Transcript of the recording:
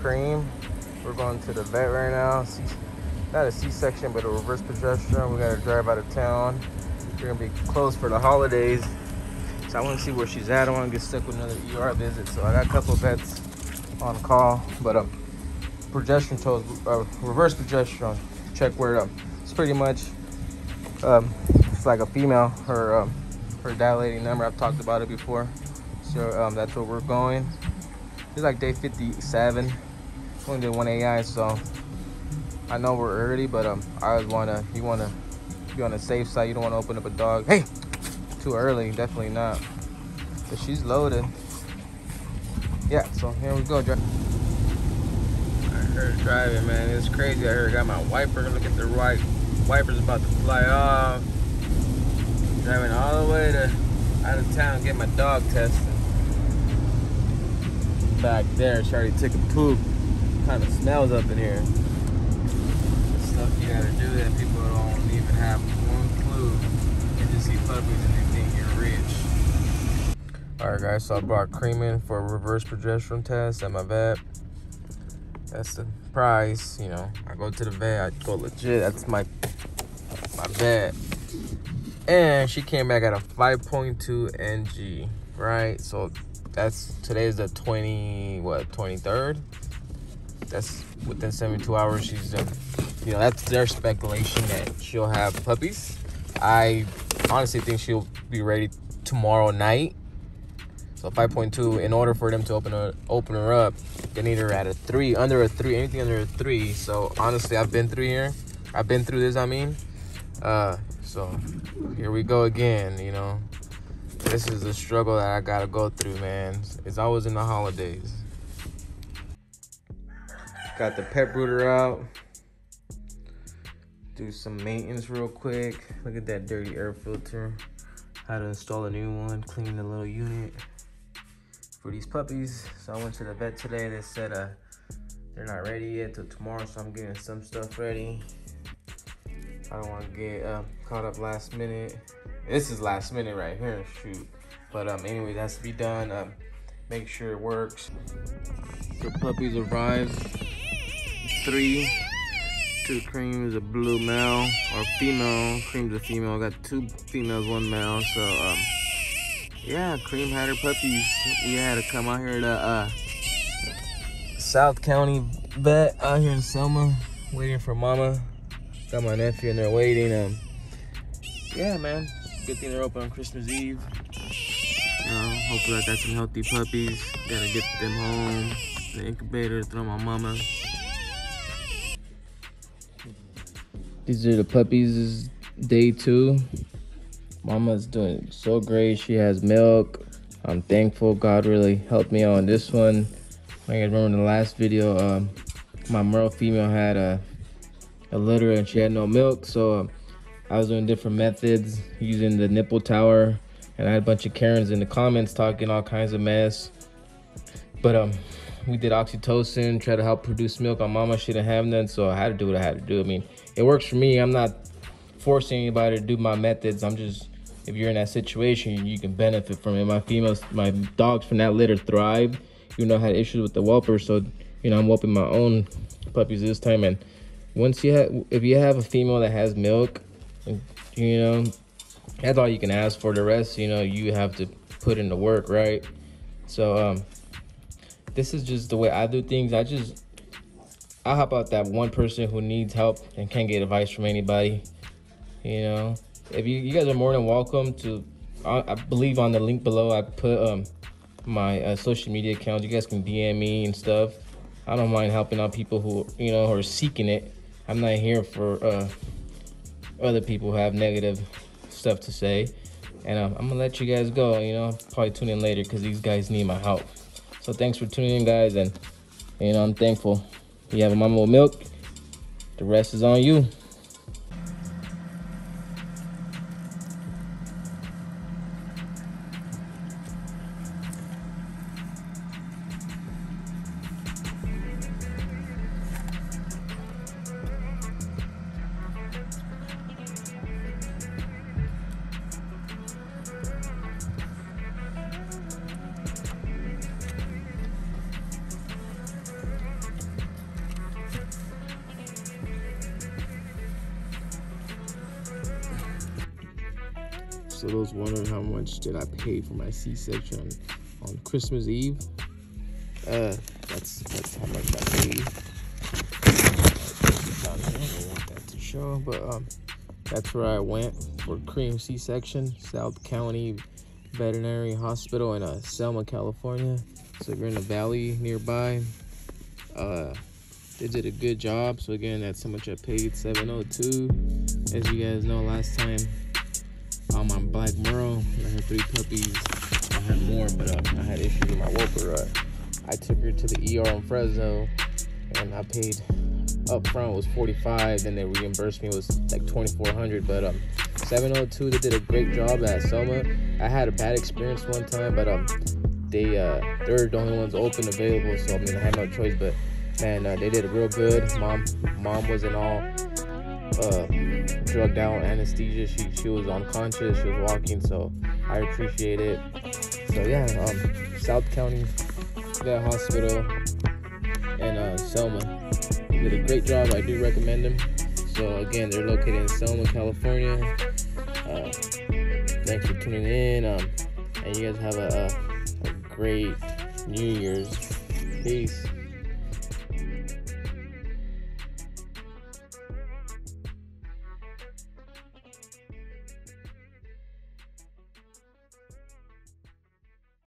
Cream. We're going to the vet right now. C not a C-section, but a reverse progesterone. We gotta drive out of town. We're gonna be closed for the holidays. So I wanna see where she's at. I don't wanna get stuck with another ER visit. So I got a couple vets on call, but um, progesterone told, uh, reverse progesterone. Check where um, it's pretty much um, it's like a female. Her um, her dilating number. I've talked about it before. So um, that's where we're going. It's like day 57. Only did one AI, so I know we're early, but um, I always wanna you wanna be on the safe side. You don't wanna open up a dog. Hey, too early. Definitely not. But she's loaded. Yeah. So here we go. I heard driving, man. It's crazy. I heard got my wiper. Look at the right wiper's about to fly off. Driving all the way to out of town get my dog tested. Back there, she already took a poop. Kind of smells up in here stuff you gotta do that people don't even have one clue. You just see puppies and they think you're rich. Alright guys, so I brought cream in for a reverse progesterone test at my vet. That's the price, you know. I go to the vet, I go legit, that's my my vet. And she came back at a 5.2 NG, right? So that's today's the 20 what 23rd that's within 72 hours she's done you know, that's their speculation that she'll have puppies. I honestly think she'll be ready tomorrow night. So 5.2, in order for them to open her open her up, they need her at a three, under a three, anything under a three. So honestly, I've been through here. I've been through this. I mean, uh, so here we go again. You know, this is a struggle that I gotta go through, man. It's always in the holidays. Got the pet brooder out do some maintenance real quick. Look at that dirty air filter. How to install a new one, clean the little unit for these puppies. So I went to the vet today. They said uh, they're not ready yet till tomorrow, so I'm getting some stuff ready. I don't want to get uh, caught up last minute. This is last minute right here, shoot. But um, anyway, that's to be done. Um, make sure it works. The puppies arrived. Three two creams, a blue male or female. Cream's a female. Got two females, one male. So um, yeah, Cream had her puppies. We had to come out here to uh, South County vet out here in Selma, waiting for Mama. Got my nephew in there waiting. Um, yeah, man. Good thing they're open on Christmas Eve. Hopefully I got some healthy puppies. Gotta get them home. The incubator, throw my mama. These are the puppies. Day two. Mama's doing so great. She has milk. I'm thankful. God really helped me on this one. I remember in the last video, uh, my male female had a, a litter and she had no milk. So uh, I was doing different methods using the nipple tower. And I had a bunch of Karens in the comments talking all kinds of mess. But um, we did oxytocin, try to help produce milk. My mama she didn't have none, so I had to do what I had to do. I mean, it works for me. I'm not forcing anybody to do my methods. I'm just if you're in that situation, you can benefit from it. My females, my dogs from that litter thrive. You know, I had issues with the whelper, so you know I'm whelping my own puppies this time. And once you have, if you have a female that has milk, you know, that's all you can ask for. The rest, you know, you have to put in the work, right? So, um, this is just the way I do things. I just I help out that one person who needs help and can't get advice from anybody. You know, if you you guys are more than welcome to. I, I believe on the link below I put um my uh, social media accounts. You guys can DM me and stuff. I don't mind helping out people who you know who are seeking it. I'm not here for uh, other people who have negative stuff to say. And uh, I'm gonna let you guys go. You know, probably tune in later because these guys need my help. So thanks for tuning in, guys, and you know I'm thankful. You have a mama with milk. The rest is on you. So those wondering how much did I pay for my C-section on Christmas Eve? Uh, that's that's how much I paid. I don't want that to show, but um, that's where I went for cream C-section, South County Veterinary Hospital in uh, Selma, California. So if you're in the valley nearby. Uh, they did a good job. So again, that's how much I paid, 702. As you guys know, last time on Black Merle, I had three puppies. I had more, but uh, I had issues with my whelper. Uh, I took her to the ER in Fresno, and I paid up front was 45. Then they reimbursed me it was like 2,400. But um, 702, they did a great job at Selma. I had a bad experience one time, but um, they uh, they're the only ones open available. So I mean, I had no choice. But man, uh, they did real good. Mom, mom wasn't all uh, drugged out, anesthesia. She she was unconscious. She was walking. So I appreciate it. So yeah, um, South County Vet Hospital and uh, Selma did a great job. I do recommend them. So again, they're located in Selma, California. Uh, thanks for tuning in. Um, and you guys have a, a, a great New Year's. Peace.